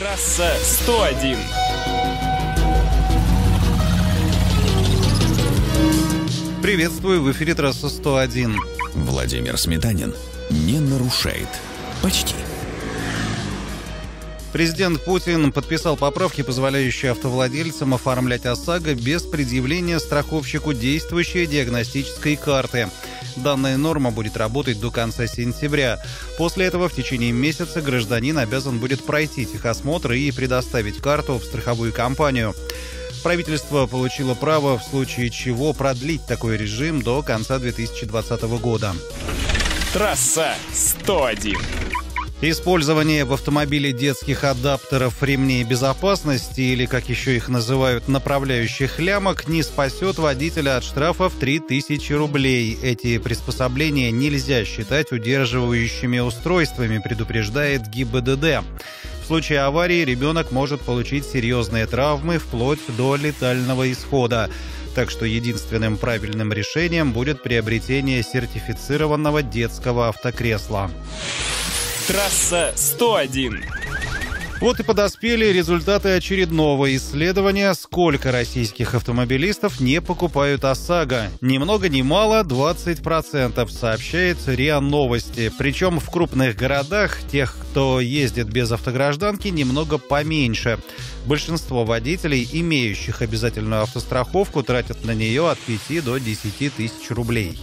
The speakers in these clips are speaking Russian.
Трасса 101. Приветствую, в эфире трасса 101. Владимир Сметанин не нарушает. Почти. Президент Путин подписал поправки, позволяющие автовладельцам оформлять ОСАГО без предъявления страховщику действующей диагностической карты. Данная норма будет работать до конца сентября. После этого в течение месяца гражданин обязан будет пройти техосмотр и предоставить карту в страховую компанию. Правительство получило право в случае чего продлить такой режим до конца 2020 года. Трасса 101. Использование в автомобиле детских адаптеров ремней безопасности или, как еще их называют, направляющих лямок, не спасет водителя от штрафа в 3000 рублей. Эти приспособления нельзя считать удерживающими устройствами, предупреждает ГИБДД. В случае аварии ребенок может получить серьезные травмы вплоть до летального исхода. Так что единственным правильным решением будет приобретение сертифицированного детского автокресла. Трасса 101. Вот и подоспели результаты очередного исследования, сколько российских автомобилистов не покупают ОСАГО. Ни много ни мало 20%, сообщает РИА Новости. Причем в крупных городах тех, кто ездит без автогражданки, немного поменьше. Большинство водителей, имеющих обязательную автостраховку, тратят на нее от 5 до 10 тысяч рублей.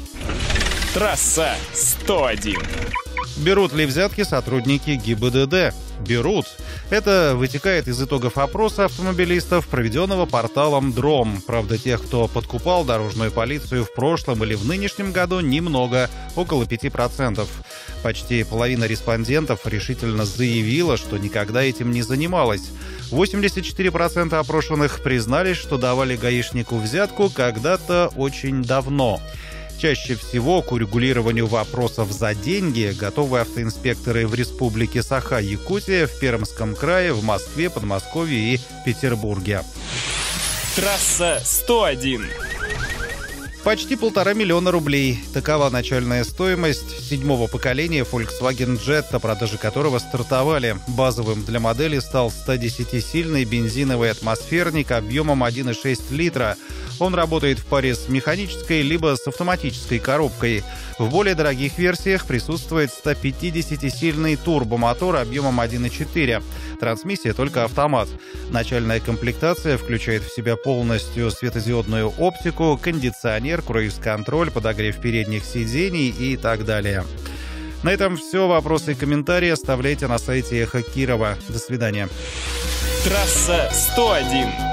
Трасса 101. Берут ли взятки сотрудники ГИБДД? Берут. Это вытекает из итогов опроса автомобилистов, проведенного порталом ДРОМ. Правда, тех, кто подкупал дорожную полицию в прошлом или в нынешнем году, немного, около 5%. Почти половина респондентов решительно заявила, что никогда этим не занималась. 84% опрошенных признались, что давали гаишнику взятку когда-то очень давно. Чаще всего к урегулированию вопросов за деньги готовы автоинспекторы в Республике Саха-Якутия, в Пермском крае, в Москве, Подмосковье и Петербурге. Трасса 101. Почти полтора миллиона рублей. Такова начальная стоимость седьмого поколения Volkswagen Jetta, продажи которого стартовали. Базовым для модели стал 110-сильный бензиновый атмосферник объемом 1,6 литра. Он работает в паре с механической либо с автоматической коробкой. В более дорогих версиях присутствует 150-сильный турбомотор объемом 1,4. Трансмиссия только автомат. Начальная комплектация включает в себя полностью светодиодную оптику, кондиционер, круиз-контроль, подогрев передних сидений и так далее. На этом все. Вопросы и комментарии оставляйте на сайте Эхо Кирова. До свидания. Трасса 101.